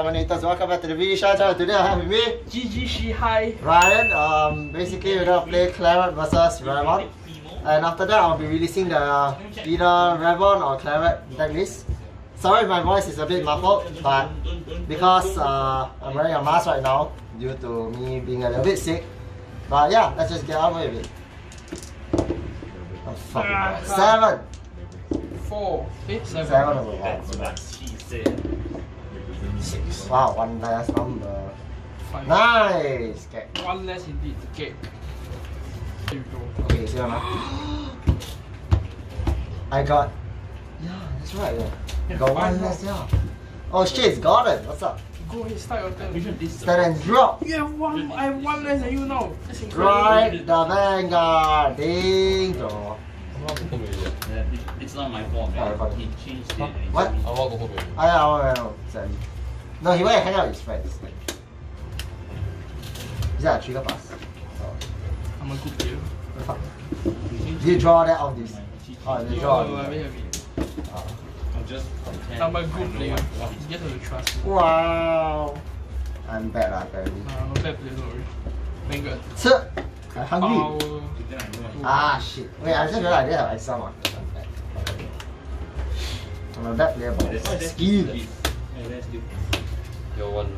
Dominators, welcome back to the video shout out. Today I have with me GG Shi Hi. Ryan. Um, basically we're gonna play Claret versus Revonn. And after that I'll be releasing the either Revonn or Claret deck list. Sorry if my voice is a bit muffled, but because uh, I'm wearing a mask right now due to me being a little bit sick. But yeah, let's just get on with it. Oh, fucking God. Seven! Four. Eh, seven. Seven Six. Wow, one less number. Five. Nice! Okay. One less indeed. Cake. There you go. Okay, see what I got. Yeah, that's right. Yeah. Got one less, yeah. Oh shit, it's Gordon. What's up? Go ahead, start your turn. Which one this? Stand and drop. You have one. I have one less than you now. That's. Right, the Vanguard. Ding dong. Yeah, it- It's not my fault, man. fuck. He changed it. and he What? I want to go home already. Oh yeah, oh, yeah, oh. No, he went and hang out with his friends. Is that a trigger pass? Oh, I'm a good player. the fuck. He changed Did you it. draw that on this? Oh, it. you No, no, I it. may have it. Oh. I'm just content. I'm a I good player. what- just have to trust me. Wow. I'm bad apparently. Nah, I'm a bad player, don't worry. Vanguard. Sir, I'm hungry. Power. Then I know what- Ah shit. Wait, I just realized I didn't have extra one. I'm a bad player, but That's- it's that's skill. good. Yeah, that's good. Your one.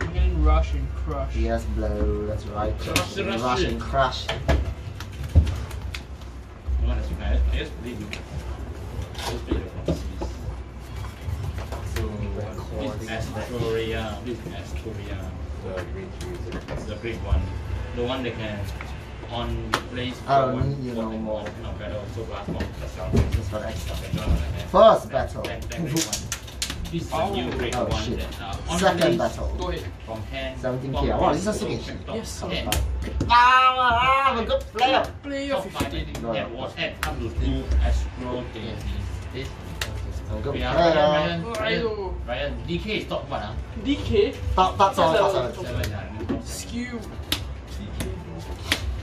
I'm getting rush and crush. Yes, blow. That's right. Crush, crush Rush it. and crush. You want to speak? I I just play with just play. So this is Astoria. This is Astoria. The green trees. It's the big one. The one that can on place I don't one, you no one, more. one kind of battle, so last one, that's how Just for the extra. First First battle. This is a new grade Oh, one shit. that uh, on Second battle. Go ahead. from hand. 17k. from Wow, this is a signature. Yes, sir. hand, Ah, I'm a good player. Player Top five 15. No. that was at up to two astro deities. I'm a good player. Ryan, DK is top one ah. DK. Top, top, top, top, That's top. Seven ah. top seven. Skill.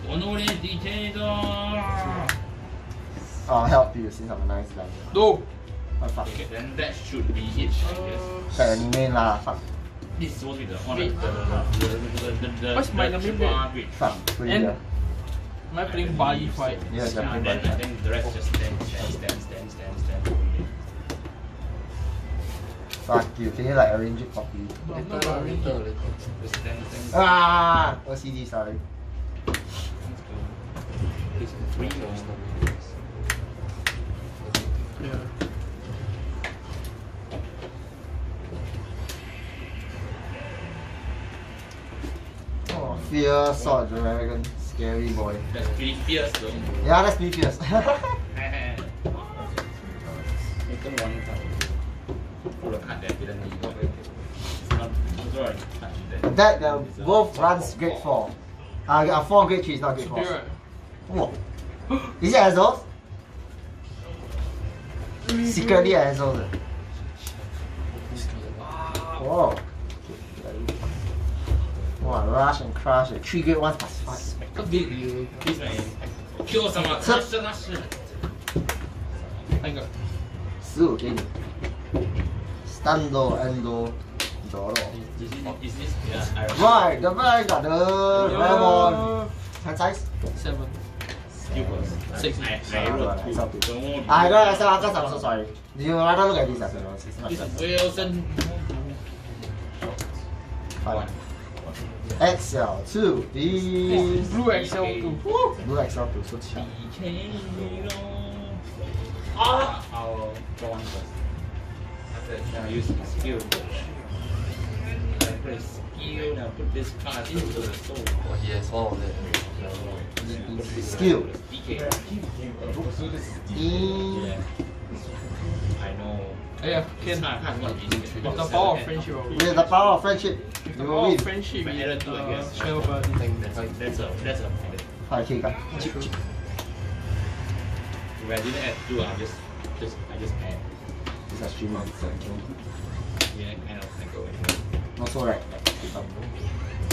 Oh no, leh, DK 的。I'll help you since I'm a nice guy. No. Oh, fuck. Okay, then that should be it. I guess. Uh, Set anime lah. Fuck. This is supposed to be the one Wait. of the the the the the What's my the number triple plate? R bridge. Fuck. Pretty And- good. Am I playing Bali fight? Yes, Yeah, I'm and playing then, Bali and then the rest just stand, stand, stand, stand, stand, stand. Fuck you. Can you like arrange it properly? No, I'm not Later, later, later. Just stand, stand. Ah! OCD, sorry. It's three more. Yeah. Oh, fear, sword, dragon, scary boy. That's pretty fierce though. Yeah, that's me fierce. that didn't need. It's not. It's already touched that. that uh, both runs grade 4. Uh, uh, 4 grade 3 is not grade 4. Whoa. Is it Azos? Secretly Azos. eh? Whoa. Wow, rush and crush. eh. 3 grade 1 plus 5. Spectacle. Please man. Kill someone. The last shit. Vanguard. 15给你。Stando, Endo, Doro. Is this is this yeah? I Right, the very got the Lemon. Uh, Hand size? Seven. Skill was Six. I, I Ah, wrote right, two. it's up to I don't understand, Uncle, I'm so sorry. You rather look at this as well. It's much This is. Wilson. Fine. Excel 2, the Blue XL two. Blue Excel 2, so cheap. DK. Ah! I'll draw one first. After that, then I use my skill. I put a skill, now put this card into the soul. Oh, yes, one of them. Skill. DK. In Yeah. I know. Yeah, can. card card not easy. But the power of friendship. will win. with the power of friendship, With the power of friendship, But we error two, I uh, guess. shell body. That's a, that's a, that's a, Hi, Kika. Chip, chip. if I didn't add two, I just, just, I just add. This is streamer. Yeah, kind of like go in. Not so right.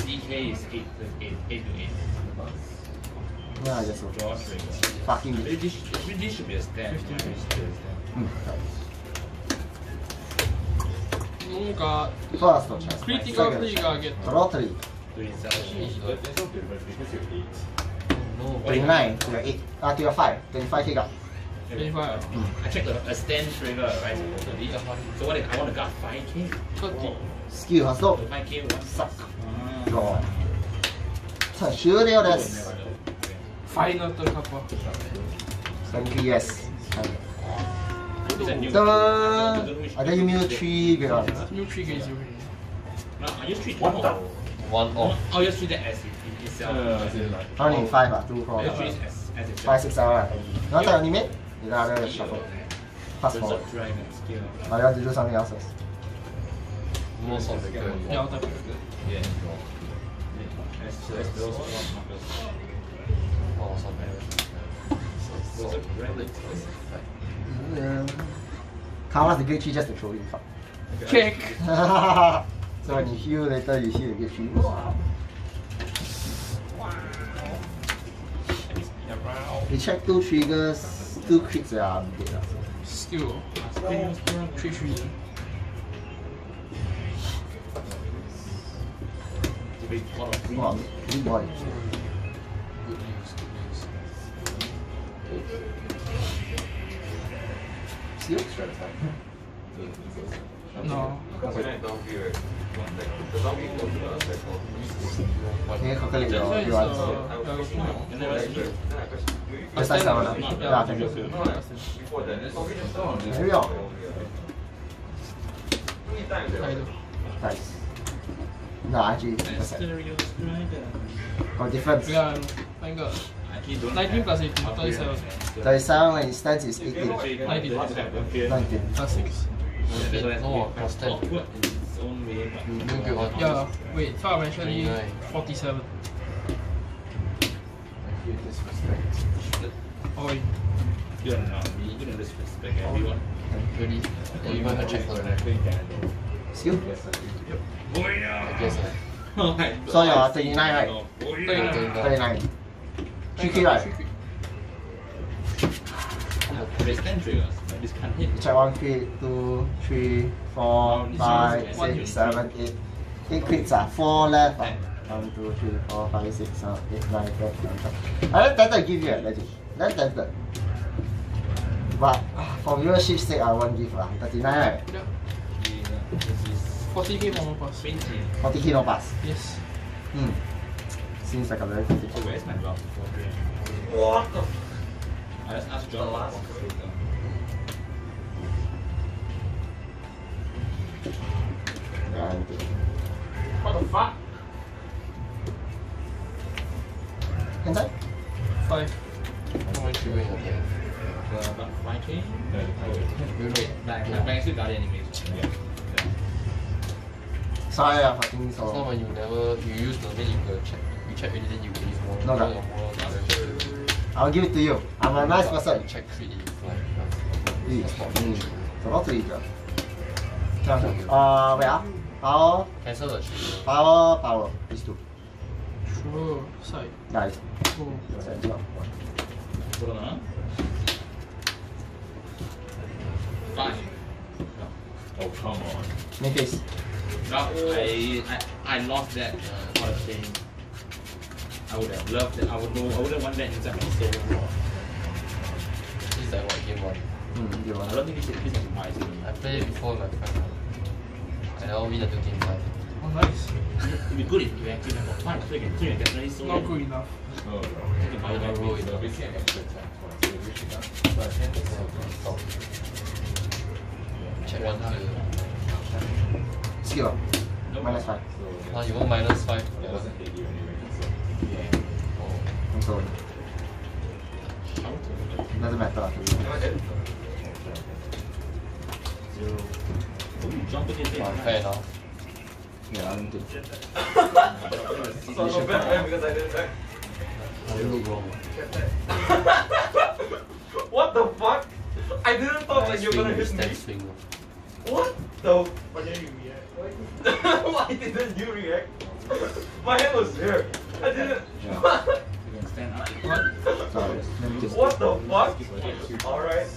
DK is 8 plus 8, 8 to 8. Yeah, I guess so. Draw trigger. Fucking Maybe this, maybe this should be a stand. right? This should be a stand. Hmm. No guard. First no chance. Critical Second play you chance. gotta get. Draw three. Doing self. No, What do you- 29 to your 8. Uh, to your 5. 25 kick up. 25. I checked the a stand trigger, right? So what if I want to got 5k? Wow. Skill hustle. 5k would suck. Draw. So sure there is. Final turn couple. Thank you, yes. Ta-da! I think you mean 3 great. New 3 great zero. No, I just 3 one off. One off. Oh, just 3 that as itself. 105 ah, 2 4. Just 3 as itself. 5 6 hour ah. You want? You gotta shuffle. Fast There's forward. a dragon skill. But you want to do something else first. Most of the good. Yeah, I'll type it. Yeah. As, as those one markers. Something. Those are relics. Um, the grade 3 just to throw you. Fuck. Kick. so when you heal later, you heal the grade 3. We check 2 triggers, 2 crits that are dead. ah, so. Skill. 3 3. Big pot of green. Big boy. Good news, good news. Skill? No. Can you calculate This your one is your uh, yeah, got two more. And then what's the Just like seven. ah. Yeah. Yeah, thank you. Well. Kaido. Nice. No, actually, that's it. Got difference. Yeah, I know. 那个 Actually, don't 19 plus 18, Okay. 37. 37 when it stands is 18. 19. 19. Plus 6. Yeah, that's why Oh, plus 10. Awkward in its own way, but New good one. Yeah, wait, so I'm actually 29. 47. Oi. you're not me. You don't disrespect everyone. Really? Yeah, you want to check for that? Skill? I guess. Uh, So you're 39, right? 39. 39. 3K, right? There's 10 triggers, but this can't hit. You check 1 crit, 2, 3, 4, 5, 6, 7, 8. 8 crits ah, 4 left ah. 1, 2, 3, 4, 5, 6, 7, 8, 9, 10, 11. I don't tempted to give you a legend. That's tempted. But ah, for viewership sake, I won't give lah. 39 right? Yeah. This is 40k normal pass. 20. 40k no pass. Yes. Hmm. Seems like a very good Oh, where's my drop? What the? I just asked John last. What the fuck? Inside? Five. How much you win again? About 5k? Wait, like yeah. Magnitude Guardian image. Yeah. Sorry, I think so. It's not when you never, you use the then you can check. You check it, then you can use more. No, no. I'll give it to you. I'm a nice person. Check 3D. It's uh, mm. not 3D. It's not 3D. Uh, ah, where? Power, cancel the power power these two. Sure, side. Nice. Cool. Five. Oh come on. Make this. No, I, I I lost that kind of thing. I would have loved it. I would know. I wouldn't want that inside my soul. This is like what game one. Mm, mm-hmm. I don't think this is a piece my I played it before my friend. I never win until game five. Oh, nice. It'd be good if you actually have a five, so you can clear and definitely so Not good enough. Oh, Take it by I the never roll way. it. no. Basically, an extra time twice. So we should not- but I can't just Stop. Check one two. Skill. Minus five. Ah, you want minus five? It Yeah. wasn't AD anyway, so. Oh. I'm sorry. Doesn't matter. lah to me. Zero. Oh, you jump in Wow, there. fair enough. Yeah, I don't think. You look wrong. What the fuck? I didn't thought that you were gonna hit Step me. swing. What the? Why didn't you react? Why didn't you react? My hand was here. I didn't. You stand up. What? Sorry. Let me just. what the fuck? Alright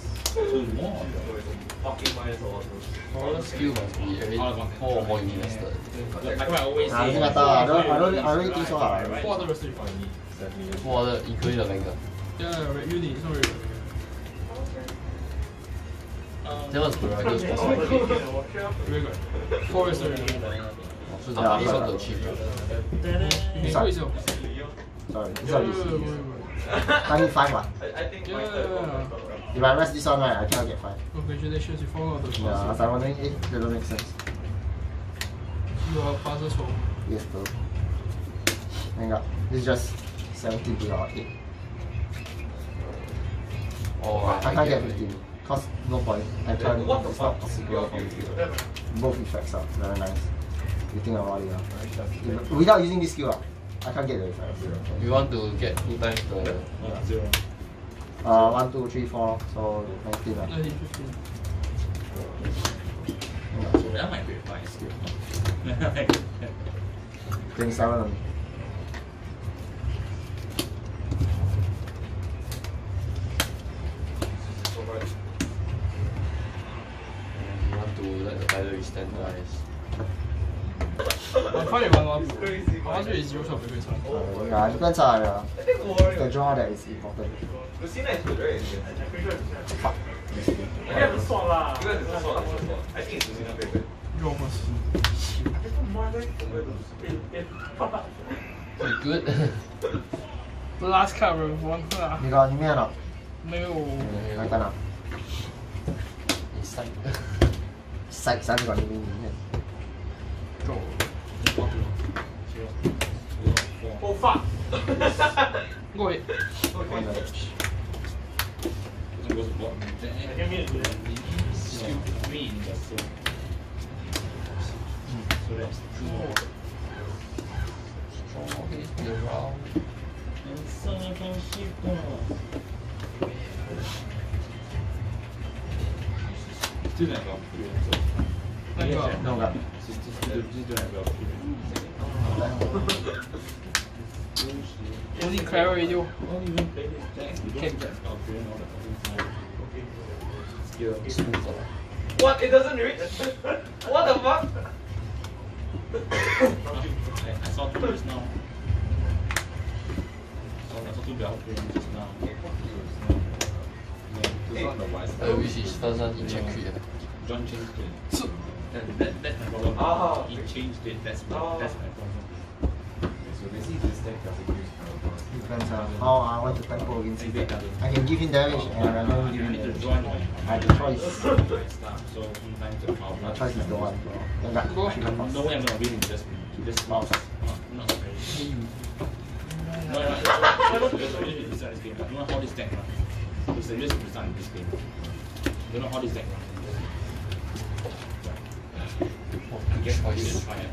Two more. fucking minus all those. Foreign skill must be every four or more invested. Like what I always Nah, say. doesn't matter. I don't, I don't, I don't think so. ah. Four other rested. Exactly. 哇，的 including the banker. Yeah, yeah, uni, it's not really. That was miraculous possible. Very good. Four rested. 是的，你说的 cheap。你说一下。 Sorry, it's Yeah, not yeah, easy. yeah, I need five what? I, I think yeah, my yeah, one yeah. was correct. If I rest this one right, I cannot get five. Congratulations, you followed the Yeah, I was process. like wondering, eh, that don't make sense. You are passes for Yes, bro. Hang up. This is just 17 to your 8. Oh, I can't get 15. Cause no point. I can't. What the It's fuck? not possible for me to. Both effects are very nice. You think about it. If- Without using this skill, ah, I can't get the effects. You want to get two times the. Zero. Uh, 1, 2, 3, 4. So 19. ah. 19, 15. So that might be a fine skill. 27 only. You want to let the title be standardized. 反而問我，我中意少少俾佢撐。係呀，啲乜掣呀？我覺得最中意係電視，我覺得。你先嚟做嘢先，我最中意。係啊，唔錯啦。係啊，唔錯啦，唔錯。我點知你係邊個？你有冇先？你做乜嘢？我冇。你唔好咩？我冇。好，good。Last cover，one 哈。你講你咩啊？冇。你講緊啊？細。細細個你咩嘢？Fuck! Go ahead. One okay. damage. Goes bottom. Skill three in the soul. So that's two more. Strong against the round. And son of a shit. Still not got three. So. 那个 No gun. Just, just, just, just don't have got three. Only Clara radio. Don't even play this deck. You don't Can- get Valkyrie all the fucking time. Skill. Smooth. What? It doesn't reach? what the fuck? I, I saw two just now. I saw two Valkyrie just now. It's not the wise. Uh, which is first one in check crit. ah. John changed it. So, That, that, that's my problem. Ah, he changed it. That's my, Ah. that's my problem. So basically this deck doesn't Depends on how I want to tempo against See, it. they doesn't. I can give him damage and I don't give I him need to damage. join my, I have the choice. my stuff. So sometimes the power. My choice is the one. Then got Go. trigger pass. No way I'm gonna win in just just mouse. Not, not very. Hey, you. No, no, no. I don't know how this game. I don't know how this deck runs. It's the risk of design in this game. I don't know how this deck runs. I guess I should try it.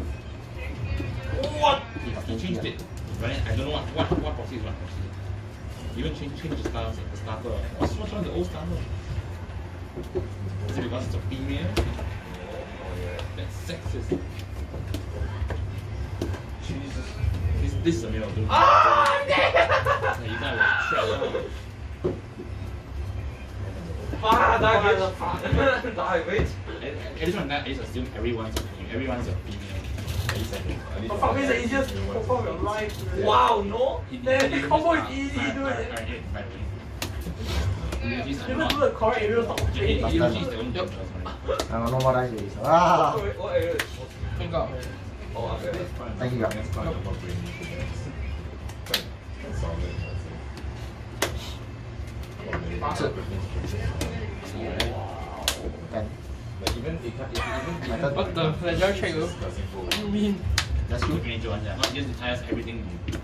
What? He, he changed it. Then I don't know what what what proxy is what proxy. Even change change the stars the starter. What's what's wrong with the old starter? Is it because it's a female? That's sexist. Jesus. This this is a male dude. Ah, Yeah, you guys trapped. Ah, die, die, wait. At, this one, I assume everyone's a female. Everyone's a female. At least I think. At least fuck, this is the easiest combo of your life. Wow, no? The combo is easy, dude. Alright, alright, by the way. Emojis are Even not- do the correct area stop Yeah, change. emojis are the only Yep. jobs, right? I got no more dice already. Ah! What what? Thank God. Oh, okay. Thank you, guys. That's part of what brain decks. That's solid, I'd. Ten. It What the? Just check though. What do you mean? That's good. yeah. Not just the tires, everything. Yeah,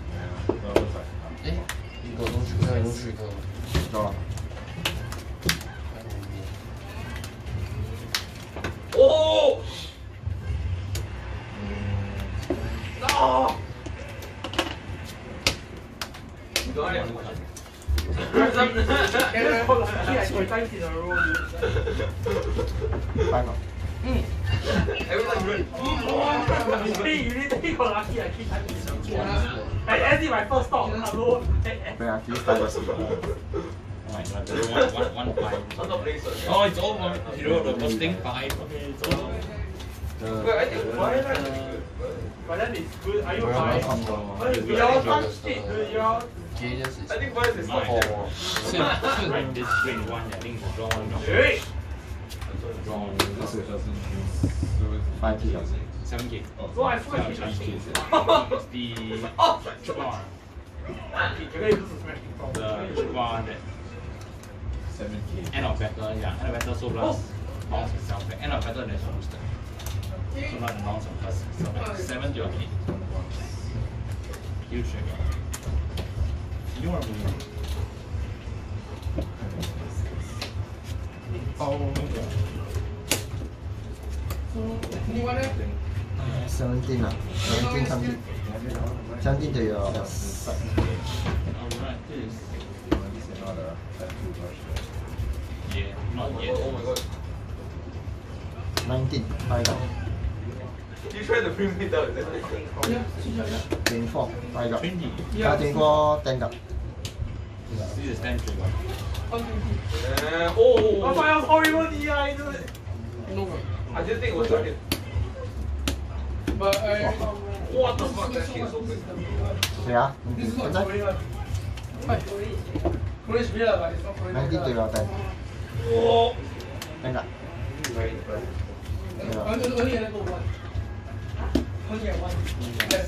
Eh? You got no trigger, no trigger. Draw. Oh! No! You don't have much. Three times in a row. Five now. Every time you run. Hey, you to got lucky. I keep time in a row. I ended my first stop alone. Wait, I feel start this. my god, one one one five. Oh, it's over. Zero the first thing five. Okay, it's over. Wait, I think? But then it's good. Are you Where am I fine? from? But You Your good. punch speed, dude, your Jada's is. I think Vice is mine. Four. right, this green one, I think John. Hey! John. That's what it doesn't use. 5k. 7k. Oh, so I thought it 7k. It's the. Oh! Jabbar. The one that. 7k. End of battle, yeah. End of battle, so plus. Oh. Bounce itself. End of battle, that's boosted. So not the bounce, plus. 7 to 8. Huge trigger. You are moving. Oh. Seventeen ah. Seventeen something. Seventeen to your side. Alright, this. Yeah, not yet. Oh my god. Nineteen. Five down. You trying to bring me down. Twenty-four. Five down. Twenty. Uh, twenty-four. Ten down. This is ten trigger. Uh, oh, 我发现好有你啊，你这 No. I didn't think it was target. But I. What the fuck? That shit is so quick. 对啊。This is 现 not 在 Korean. Korean is real, but it's not Korean. nineteen to your ten. Oh. Ten down. Right, Yeah. Only only at one. Only at one. Yes.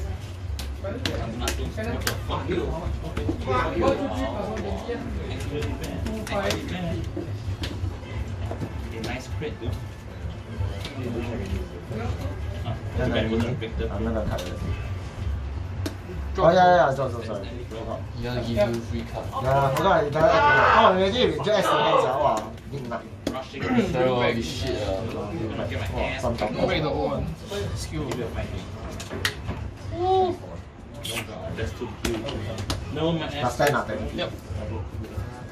Oh yeah, yeah, drop, drop, sorry. You wanna give you free card. Yeah, I forgot. You gotta add. Oh, imagine if you just add hands, ah, wow, big nut. Rushing. Cheryl will be Give shit uh. Gonna get my ass. Some top. No way the old one. Skill. Give it a five game. No god, that's too cute. No, my Plus ass. ten, ten. Yep.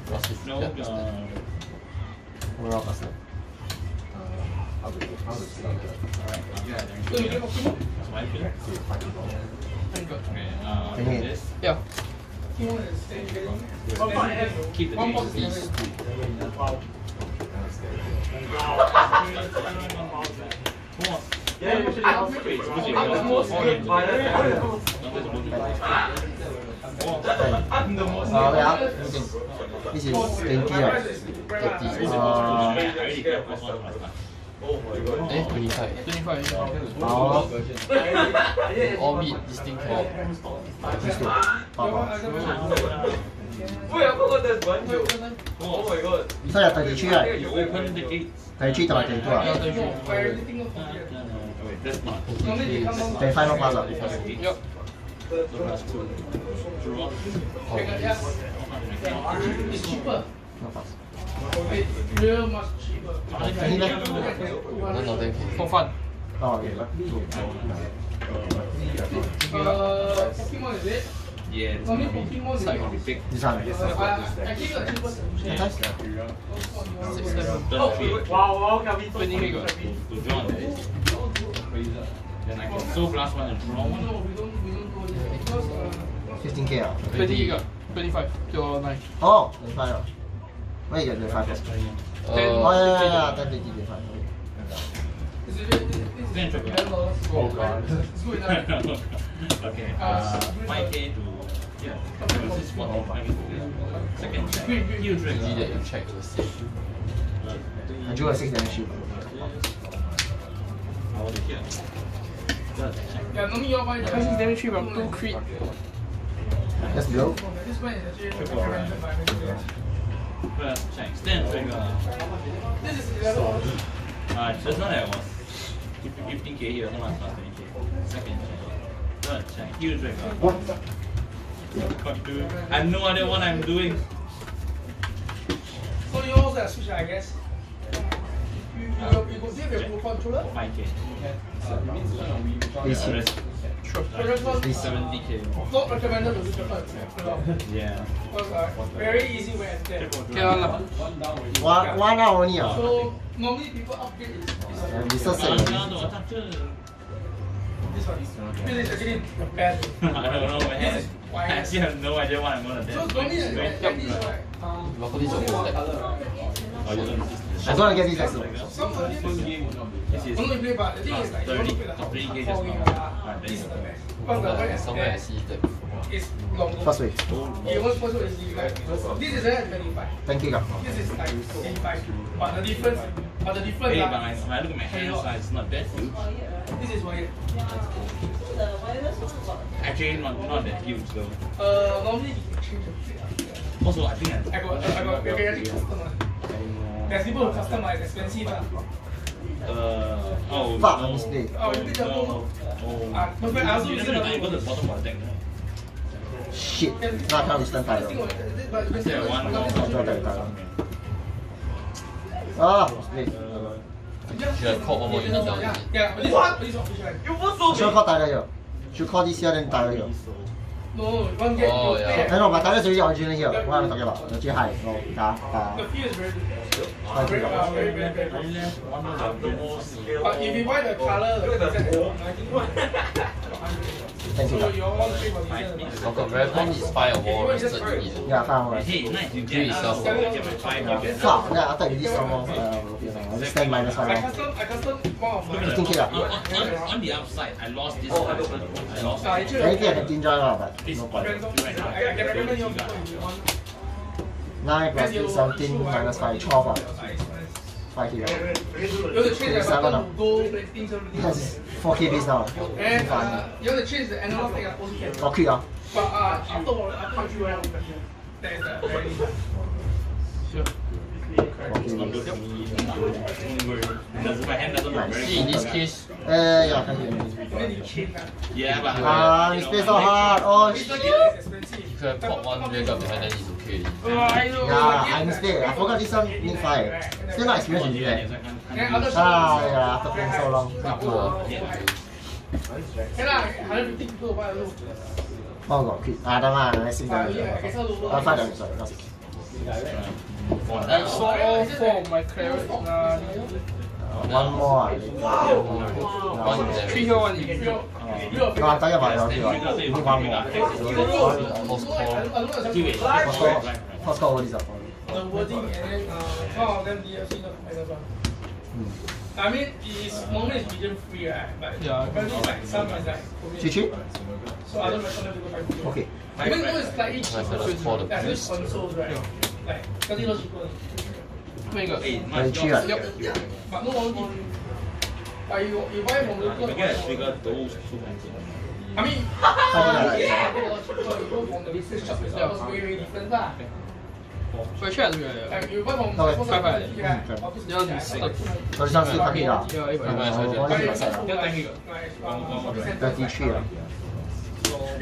What's it? No Yeah. god. Overall plus ten. Alright, yeah, So you there get you go. Pokemon? That's my pick. Thank Okay, uh, you- this. Yeah. Pokemon is staying very long. One box and then- Keep the one days. box and then- Wow. Yeah, you should have Wait, 好呀？这是二。啊。啊。distinct，很酷，好。five. So plus two. It's cheaper. No. It's real much cheaper. Any left? None of. For fun. Oh, okay. Uh, Pokemon is it? Yeah, it's be, Pokemon is like. This one. I, give you a cheaper solution. Nice. Six, seven. Turn. Wow, wow, Gabi, so 20 cheap, got. Gabi. To this. Then I can soul blast one and draw one. We don't, we don't do it because uh, Fifteen K, ah. 20 gig. 25 to 9. Oh, twenty-five, ah. Where you get twenty-five from? Uh, Oh, yeah, yeah, yeah, ten, twenty, twenty-five. this is this is Then this check is it. dollars. Oh, God. It's good enough. okay, uh, 5k to, yeah, this is 45 Second check. Green, green. Huge ring. easy that you check the safe. I drew a six damage shield. I want to hear. Yeah, normally you all buy the. This damage 3 from 2 crit. Let's blow. This one is actually Triple, right? recommended by. First check. Stand trigger. This is eleven dollars. Uh, just now that was 15k here, no one plus 20k. Second check. Third check. Huge trigger. What? I have no idea what I'm doing. So you also have switch, I guess. 5k. Okay. So, yeah, Triple. 70k. Not recommended as a triple. Yeah. Very easy way at that. Okay, one, one only. One, one only. So, normally people update. is. Uh, Mr. This one is. This is actually the best. I don't know. This I actually have no idea what I'm gonna do. So, normally, like, like this, right? Um, what color? Oh, you do? This I'm gonna get these next one. Some of them is This is only play, but the thing is like you to play the Thirty hard gauges core game, now. this the best. Because the one Somewhere I is see that before. First wave. You want first is you like this is at 25. Thank you. This is like 85. But the difference, but the difference, Hey, but I, when I look at my hand size, it's not that huge. this is why. Actually, not not that huge though. Uh, normally you can change the fit. Also, I think I. I got, I got, you can actually customize. There's people who customize expensive ah. Uh, oh, Fuck, no. mistake. Oh, you did the No. whole. Oh. Ah, perfect. I also You use never it. know, you go to the bottom of the deck, no? Shit. Now I can't withstand But fire. the thing was- but the Is thing there was- one more? but Draw this that was- card. Ah, mistake. Should have called one more unit down, is it? Yeah, but this one, this one official. You were so Should call Tyler here. Should call this here then Tyler here. No, one get Oh, you yeah. pay. I know, but Tyler's already originally here. What am I talking about? The J high. No, da, da. The fee is very good. Thank you. Very, uh, very, very, very I good. left one of the most. But if you buy the color, the Look at design the is hole. 190. Thank you. So you all want to pay for design. Got Revonn is fire wall resistant to it. Yeah, fine. alright. Hey, nice, you get itself. I get my five, you Yeah. get Fuck, then after you did some more, uh, okay, no, I'll just stand minus I five. custom, I custom one of Look my. at 15k that. ah. On, on, on the upside, I lost this. Oh, I one. I lost. It. actually, Anything I can tinge lah, but This no one. point. I, I can recommend you 9 plus Then 8, 17 minus 5, 12 ah. 5k. You want to change the Seven button ah. to go things Yes, 4k base now. And uh, you want to change the analog thing, uh, also can. Got quick ah. But uh, after after you round, that is the very. It's not good for me. Don't worry. Doesn't- My hand doesn't look very See, in this case, Eh, yeah, thank you. Then you. Yeah, but Ah, you you know, so hard. Oh shit. not it's you have pop one rear guard behind, then it's okay. Yeah, I mistake. I forgot this one need 5. Still not experienced use- Ah, yeah, after playing so long. Not good ah. Can I 150 people buy a loaf? Oh, got quick. Ah, see the. yeah, I I'll lower. Uh, 5 damage, sorry, not 6. For I saw all four of my clerics. Nah, One more. ah. One is three there. here, one in. No, I'm talking about your here. You need one more. Host call. Anyway, First call, first call, what is up for? The wording and then uh, some of them DLC not available. I mean, it's normally it's region free, right? But Yeah. apparently like some is like Chi Chi? So I don't recommend people buy video. Okay. Even though it's slightly Nice, cheaper, let's call the at priest. least consoles, right? Like thirty dollars cheaper. 那个 Hey, Very nice cheap, ah. But no longer. But you you buy from local. We get a bigger dose so. I mean, yeah. yeah, thirty dollars cheaper. You go from the business shop, it's almost very very different lah. but actually I don't really Like you buy from No, Xbox, five five. yeah, Mm, obviously, Yeah, yeah, it's like, like- So this one still coming ah. Yeah, if I- Uh, Nice, nice, what But is it's it? also Yeah, like- thank you. like, um, shopping centers, 33 ah.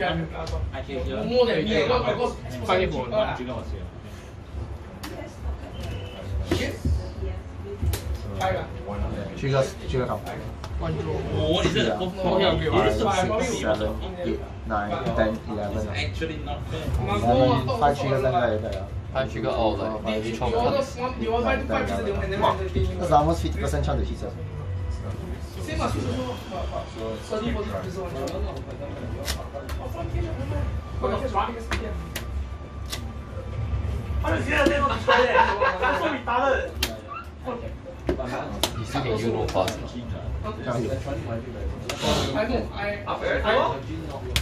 Yeah, plus one. I can hear. More than me, because because Five cheaper for lah. Chicken Yes. Ah. Trigger, trigger come. one draw. Oh, is it? Yeah. Oh, okay, ah. Actually not fair. Eleven, five triggers then right there. Five trigger of like Five, That's almost 50% chance to hit. Same as thirty forty 하루 지내야 되는 것도 전에 약속 있다는 이승의 이유로 봐서 I don't. I. After I,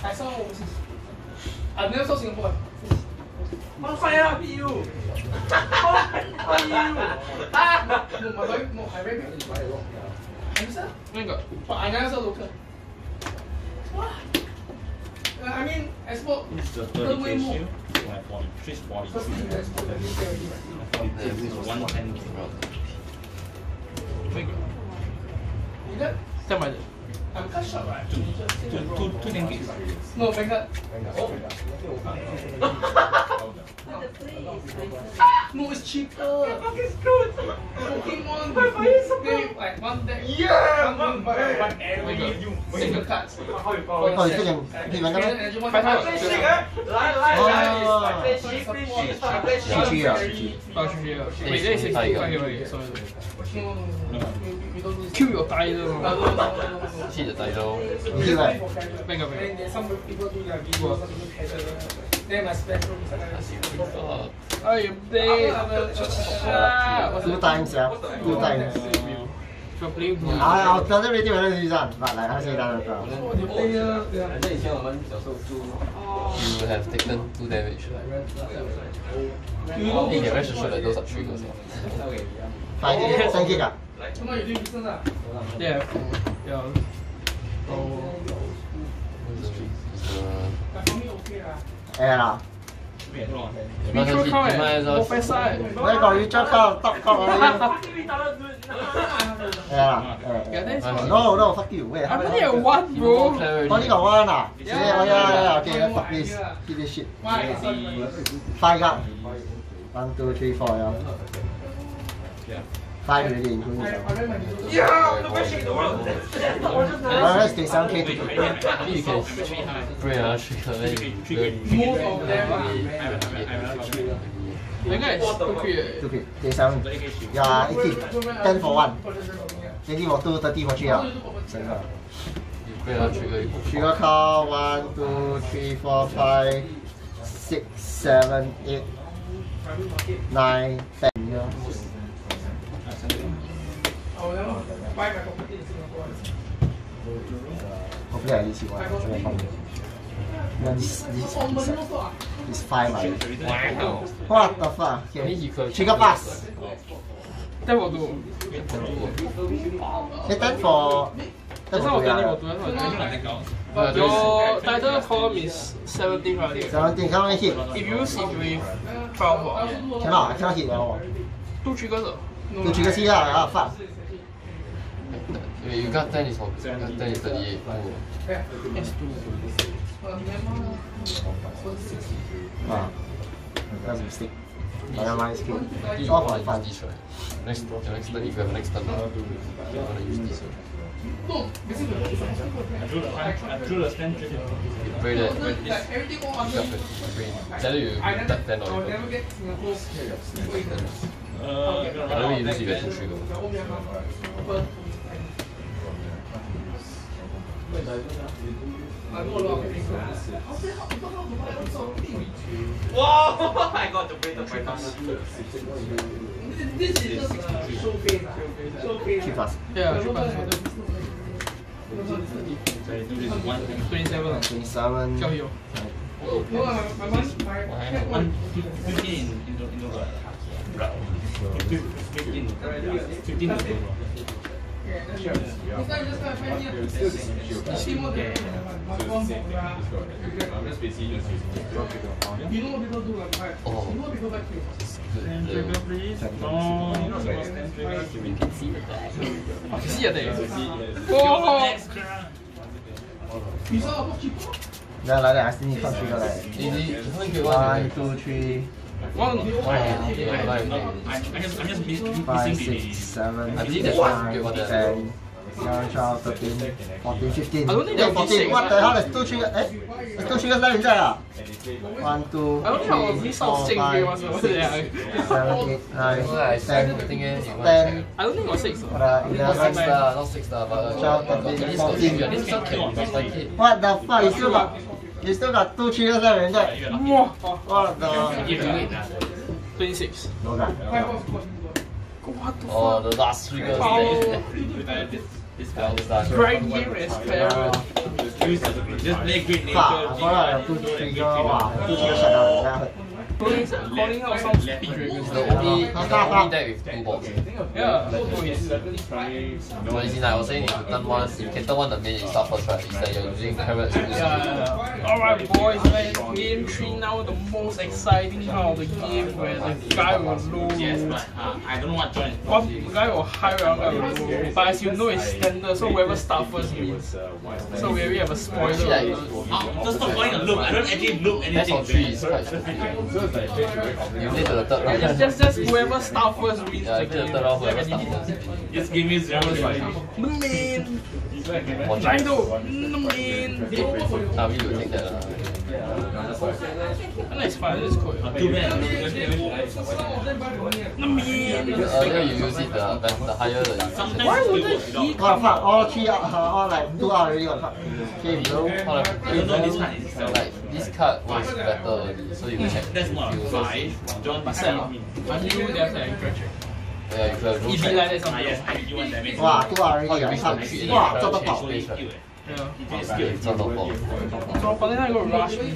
I saw overseas. I've never saw Singapore. 황사야 비유 황사 비유 아! 뭐 말해? 뭐 할래? 아니야. 그러니까. 아, 안녕하세요, 로카. 와. I mean, as well, it's the third issue. My forty, she's forty. First thing that's good, you. You got? Tell two, two, two language. No, Bengal. Oh. no, it's cheaper. Fuck is good. Pokemon. Why so good? Like one deck. Yeah. One one I play shit eh. Lai lai no. We, we, we don't do this. Q 有呆的 No, 吗 no, no, no, no, no. Hit the title. You hit right? 那个 And 没有 then some people do their videos, some people casual. Then my special is Uh, I am dead. What's Two the times, yeah. Two times. If you're playing blue, I, I doesn't really whether this one, but like I say that. Uh, the player, yeah. 反正以前我们小时候住 you have taken two damage. You know, 一点二十岁了都少去过是吧？ five gig, Ten gig 啊。come on, you doing business ah. yeah, yeah. Oh, But for me, okay lah. Eh lah. Retro count eh, no pesa eh. Where got Richard Cow? Top cow are you? Yeah. Yeah, eh, that's eh. fine. No, no, fuck you. Wait, I'm how only many? at one, bro. Only got one ah. Yeah. Yeah, oh, yeah, yeah. Okay, then fuck this. Keep this shit. Why? Five gun. One, two, three, four. Yeah five already. Yeah, the best in the world. Unless they sound K to You can bring another trigger. Move of them. Yeah, 10 for 1. 20 for 2, 30 for 3 call 1, 2, 3, 4, 5, 6, 7, 8, 9, 10. Oh, Hopefully at least you want to no, this, this, this, this five lah. Wow. What the fuck? Okay. Trigger pass. Hey, then for... That's not what But your title column is 17 right? 17, cannot hit. If you hit with 12. Cannot, I cannot hit at all. Two triggers. Two triggers hit ah, fuck. Wait, you got 10 is for 10 is 38. Oh. Yeah. S2. Uh, Myanmar. Ah, that's a mistake. But never mind, it's okay. You It's all for wanna fun. use this right? Next, the next turn, if you have next turn, you wanna use this right? No, basically, I drew the I drew the stand trigger. You pray that, you like everything all under. got pray. Tell you, I you tap 10 I or never you get Singapore. Uh, I don't use it with two trigger. The old Myanmar. Whoa! I got to break the my tongue. This is just uh, showcase. Showcase. Yeah, do this 27 and 27. Tell you. Oh, my one, my one. in the 15. 15. 15 you just gotta find here. See more than my phone book, yeah. You know what people do like right? Oh. You know what people like to Stand trigger, The, please. No, not stand trigger. you can see the tag. You see a thing. Oh. Oh! You saw a book cheaper? Then like that, I still need to count trigger like Easy, how you get one? one, two, three, Yeah, I. I just, I one nine, good one there. ten, eleven, twelve, thirteen, fourteen, fifteen. I don't think there'll fourteen. What the hell? There's two triggers. Eh? There's two triggers left inside ah. One, two, I don't think I don't think it was six. what, uh, Not six eleven. star, not six star, but uh, Twelve, at thirteen, least got fourteen. three, at least can can just like it. What the fuck? You still you still got two triggers left inside. Wow. What the? Give you it. 26. No gun. Five was what? What the Oh, fuck? the last trigger Oh. is This guy is done. Grind game as parent. Just play great nature. Fuck, I forgot I have two trigger. Wow, two trigger shut down. That hurt. Calling, calling out some speed dragons. It's the only, it's the only deck with two balls. Yeah. Oh, yes. No, as in like I was saying, if you turn one, if you can turn one the main and start first, right? It's like you're using carrots to do Yeah. Alright, boys, man. Game 3 now, the most exciting part of the game where the guy will low. Yes, but uh, I don't know what joint. One guy will high round, guy will low. But as you know, it's standard, so whoever start first wins. So we already have a spoiler. Actually, like, Uh, just stop calling a look. I don't actually look That's anything. on three, it's quite stupid. You play to the third round. Just, just, just whoever start first wins Yeah, the play the third round, draw whoever starts. Just give me zero strike. The main. One Trying chance. to. The main. Ah, we will take that. Uh, no. It's cool. The you use it, the the higher the. Why wouldn't he come fuck, all three out, uh, all like two out already got fuck. Okay, bro. Like, this card Like, this card was better already, so you check. That's not five. John, but you up. Until. Yeah. If you like that, something. Yes, I you want damage. Wow, two out already. Wow, drop the top. Yeah. He's. He's not. So but then I go rush me.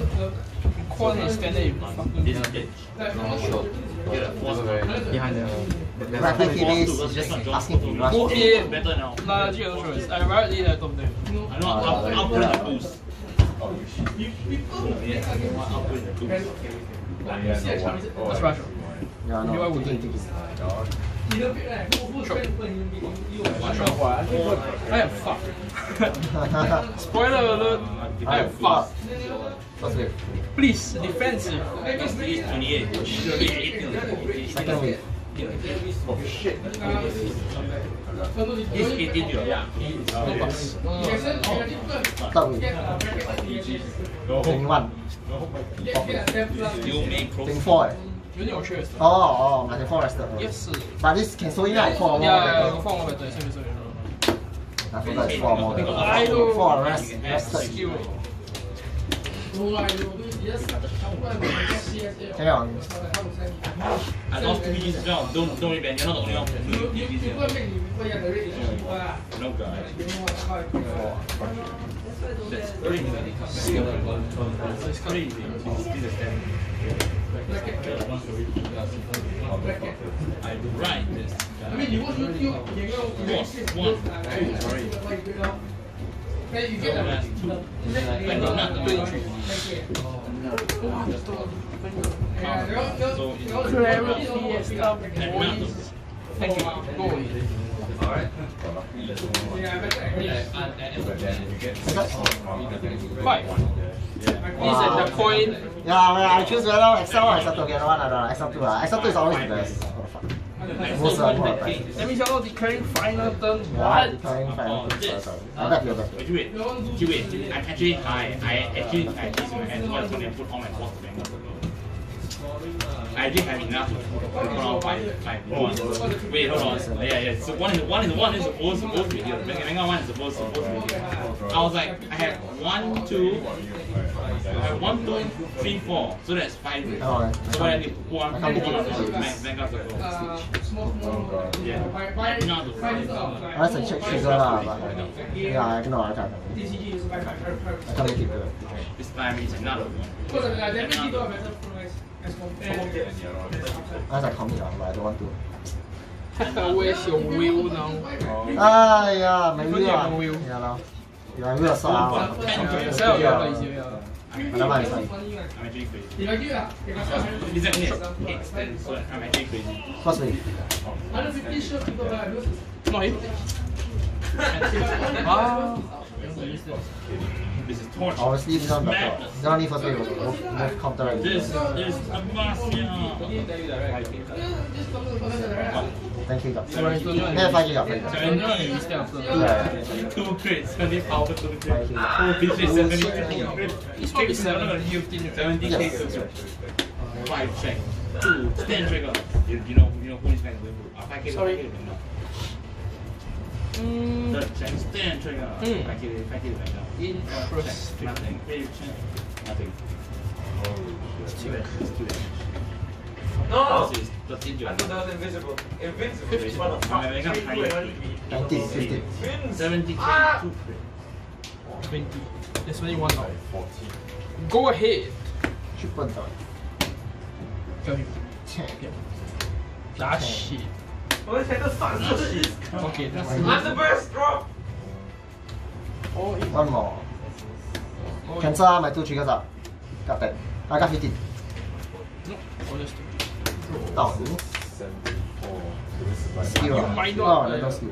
Standard you He's dead. No shot. Behind there. But he is just asking to rush. Oh. Better now. Nah, I don't sure. I rather eat that top there. I know, I'm, I'm uh, the boost. Oh, you Yeah, I want up with the boost. Yeah, no. Yeah. Oh, you are. I am fucked. Spoiler alert. I am fucked. First wave. Please, defensive. It's 28. 18. Second wave. It's 18 yeah. No pass. Third wave. Twenty-one. You make pro. Oh, oh, but the forest. Yes. But this can so in like four Yeah, yeah, four more better. Sorry, sorry. I think that's four more. I do. Four rest. Rest. Skill. Carry on. I lost two pieces. Don't don't worry, Ben. You're not the only option. No guy. That's. That's crazy. Standing. I right this. Boss, one, two, sorry. Last two. I did not the three. So it's Clarity Fiesta boys. Thank you. Go. Five. This is the coin. Yeah, when I choose whether Accel or Accel 2 okay, no one, I don't know. Accel 2, uh, Accel 2 is always the best. What the fuck? Most of the more price. That means you're not declaring final turn. Yeah, What? declaring final. Sorry, sorry. I bet you, I bet you. Wait, wait, wait, wait. I actually, I, I actually have this in my hand. What is going to put all my force to Vanguard? I actually have enough to put on five, five. One. Wait, hold on. Yeah, yeah. So one is one is one is supposed supposed to be here. Vanguard one is supposed supposed to be here. I was like, I have one, two. I have one, two, three, four. So that's five. Oh, I So I can't- need to put one, I put can't make one it. on the Vanguard circle. Yeah. Not the five. That's a check trigger lah, but yeah, I know, I can't. I can't make it good. This time it's another one. Unless I commit lah, but I don't want to. Where's your will now? Ah, yeah, my will Only ah. your will. Yeah lah. Your will also ah. Okay, sell your place here. Another one is like, I'm actually crazy. Ah. This is torture. Obviously, this one better. This one only first wave also. Both, both counter right. This is Demacia. Ten K got. Right, so you want Yeah, five K got, five K got. So you want to step after. Yeah, yeah. Two crits, 70 power, two crits. Five K Oh, got. bitch, it's 70 crits. This one is 7 15. 70 Yes. k Five check. Two, stand trigger. You, you know, you know who is next? Uh, 5k, Sorry. 5k, no. Mm, Third check, stand trigger. Mm. 5k, 5k, right now. Interest. Check, nothing. Wave check. Nothing. It's too bad. It's too bad. No! This is 13 I job. thought that was invisible. Invincible. What the fuck? I'm gonna hire 19, 15. Vince! 70k, Ah! two crit. 20. There's only one now. Go ahead. Triple dot. Tell him. Ah shit. 我的 Okay, that's I'm the best, bro! One more. Cancel my two triggers up. Got 10. I got 15. No, bonus two. Oh, really? Skill ah. Final. No, that's not skill.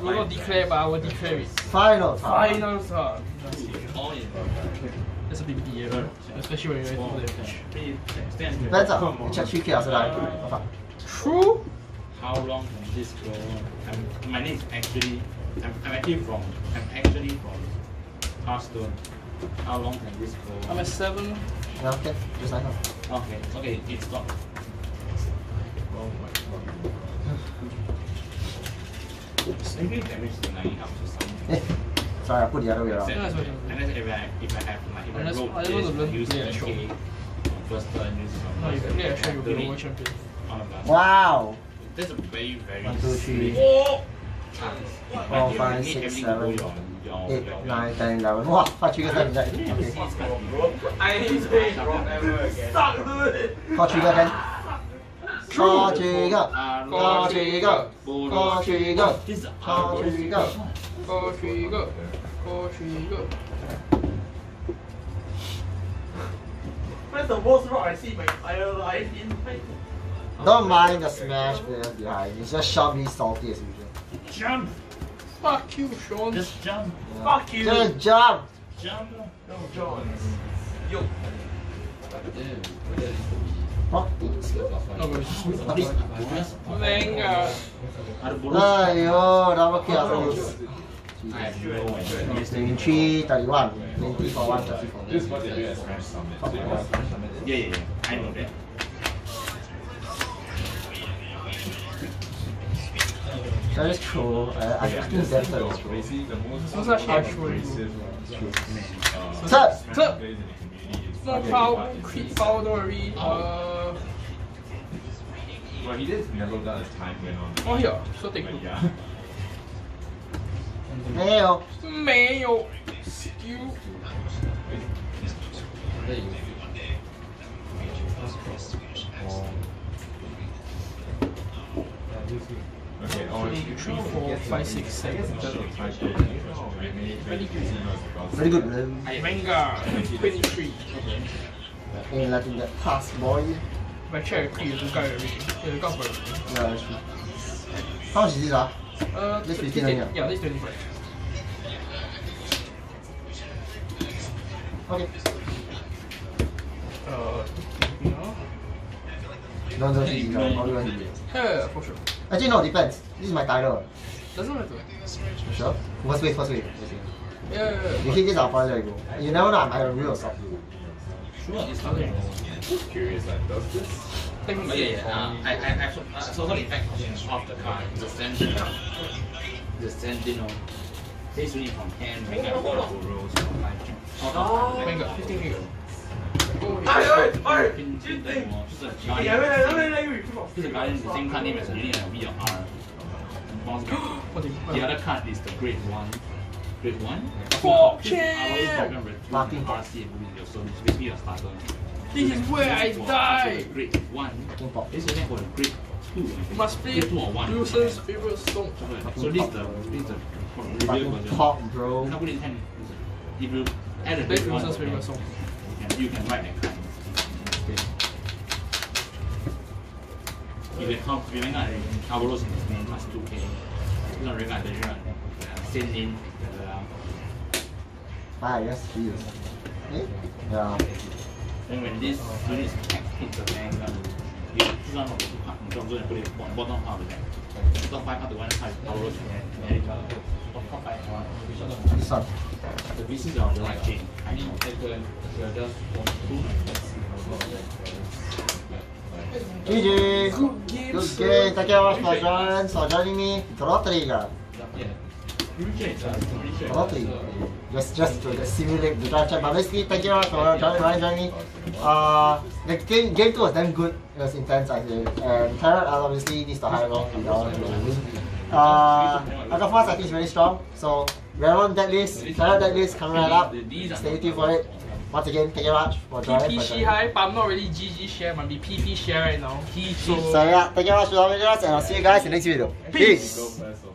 We will not declare, but I will declare it. Final time. Final time. That's a BBT error. Especially when you're at the left. That's up. Check 3k after that. True how long can this go? I'm, my name is actually, I'm, I'm actually from, I'm actually from Hearthstone. How long can this go? I'm at seven. Yeah, okay, just like that. Okay, okay, it stopped. Maybe damage the 9 up to something. Eh, sorry, I put the other way around. Except, unless if I, if I have like, if I Unless- roll I this, want to learn to use play a the shot. K, first turn, use some. No, you can play a shot, you'll be Thirty champion. on a blast. Wow! That's a very, very One, two, three. slim chance. Four, But you five, need six, everything to seven, go your- your- Eight, your- nine, ten, eleven. Wow, five triggers left in that. Yeah, Okay. this is kind I ain't saying wrong ever again. Suck, dude. Call trigger then. Call trigger. of- Call trigger. Call trigger. This is Call our- trigger. Go trigger. Go trigger. That's the worst rock I see in my entire life in my Don't mind the smash players behind. It's just shall be salty as usual. Jump! Fuck you, Sean. Just jump! Fuck you. Just jump! Jump! No, John. Yo. Fuck No, but it's This bonus. Venga. Ada bonus. Aiyo, double kill after I have no idea. this. 23, 31. 20 for 1, 30 for 1. This is what they do at Smash Summit. Fuck They off. always Smash Summit. Yeah, yeah, yeah. I know that. That is true. I, I Yeah, think this that's is true. the basically the most Sounds like actual abrasive, uh, Sir! Smash Sir! players in the community. It's More fucking power, fucking crit insane. power, don't worry. Uh, Well, he did mellow down as time went on. oh here, so take But two. yeah. 没有。没有 skill。 Okay, or Three, three, four, five, six, seven. Very good, man. Venga, 23. Ain't letting that pass, boy. But check crit the guy already. Yeah, the everything. Yeah, that's true. How much is this, ah? Uh, This 15 this- only, ah? Yeah, this 25. Okay. Uh, you know? No, no, easy, no. How do you want to do it? Yeah, for sure. Actually, no, depends. This is my title. Doesn't matter. You sure? First wave, first wave. First wave. Yeah, yeah, You yeah. hit this, I'll probably let go. You never know, I might have a real assault. Sure, it's not there. Curious, like, does this? Take Oh, yeah, yeah. Uh, I, I, I, so, uh, so what effect of the card? The Sentinel. The Sentinel. Takes unit from hand, make up four rolls from life. Oh, Venga, 15 finger. The other card is the Great One. Great One. Fuck yeah! Martin RC and moving your soul, which is basically your starter. This is where I die! Great 1. This is for the Great 2. You must play two or one. Wilson's favorite song. So this is the, this the from the version. Top, bro. If you add a Great Wilson's favorite song you can, you can write that card. If you count, if you make a Alvaro's in his name plus 2k, this one regard the regard, same name, uh, Ah, yes, he is. Eh? Yeah. then when this unit is attack hits the tank, uh, you this one of the two part, you drop zone and put it on bottom part of the tank. Top 5 part to one side, Alvaro's and then top top 5 one. This one. The right chain. I GG! Good game. Thank you very much for joining, me. Trottriga. Just, just to simulate the drive check. But basically, thank you very much for joining, joining me. Uh, the game, game 2 was damn good. It was intense. And Claret obviously needs to high roll to win. Uh, Aqua Force I think is very strong. So, we're on that list, Claret dead list coming right up. Stay tuned for it. Once again, thank you very much for joining. PP for ShiHai, but I'm not really GG share, might be PP share right now. So, So yeah, thank you very much for joining us and I'll see you guys in the next video. Peace! Go first, also.